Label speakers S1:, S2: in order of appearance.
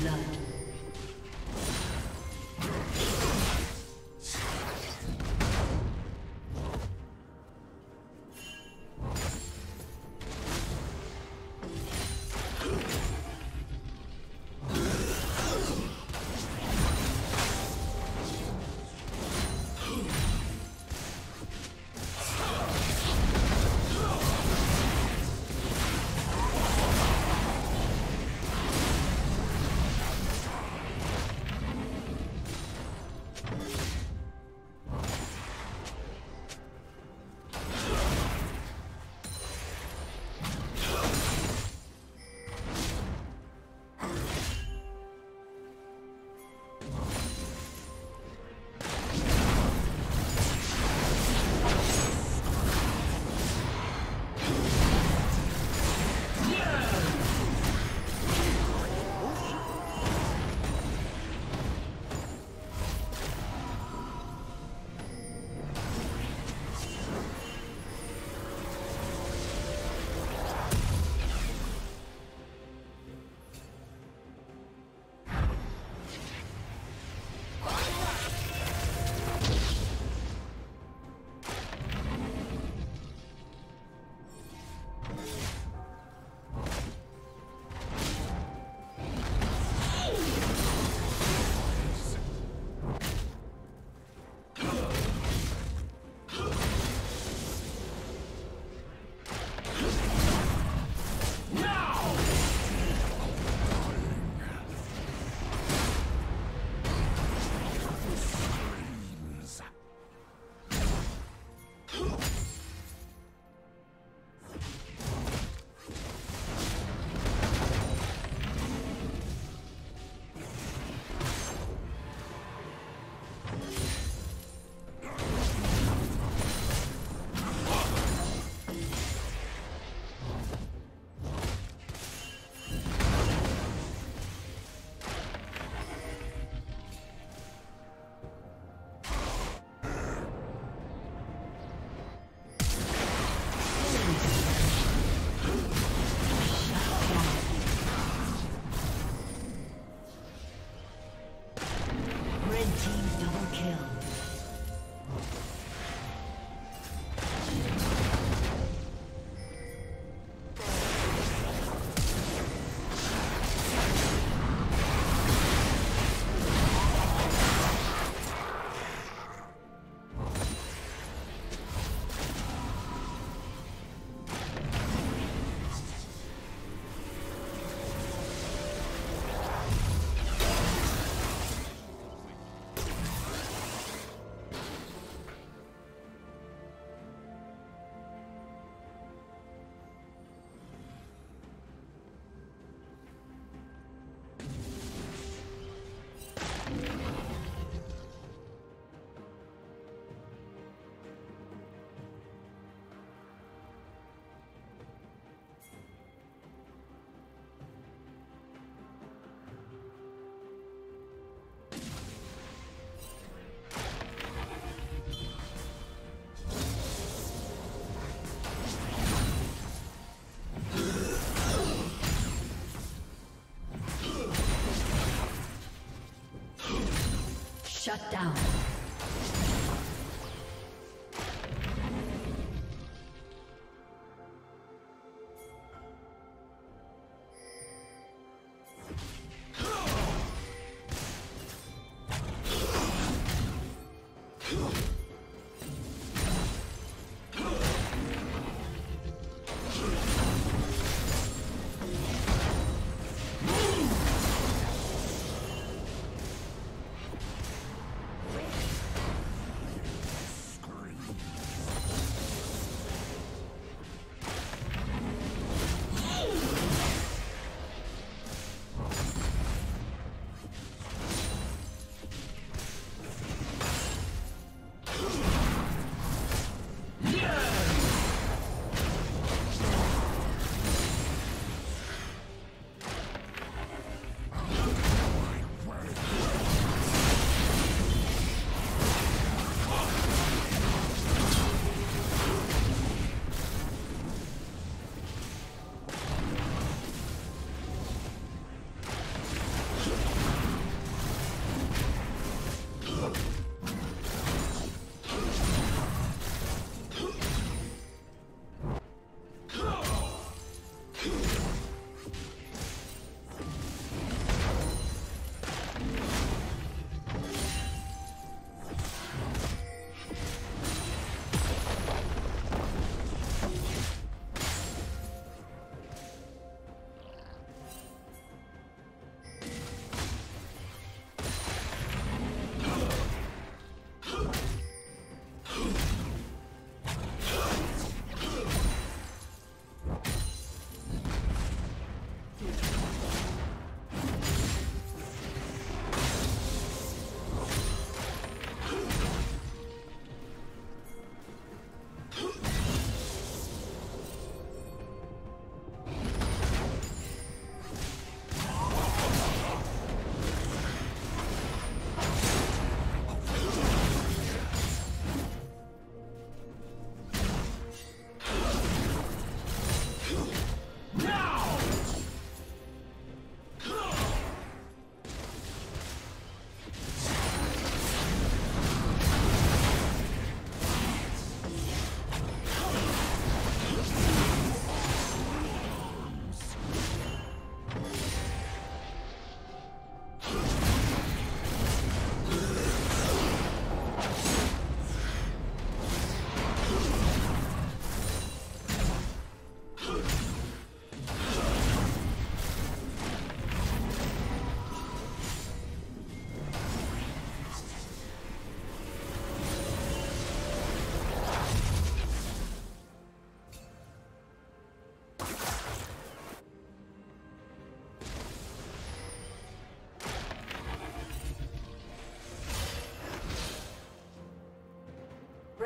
S1: Blood. Shut down.